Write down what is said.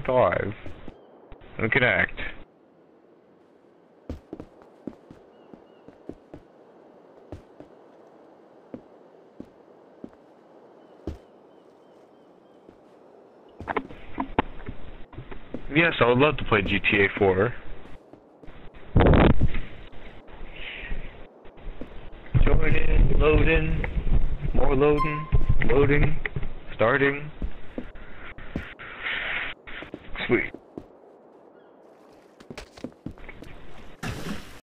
connect me connect. Yes, I would love to play GTA 4. Joining, loading, more loading, loading, starting. Sweet.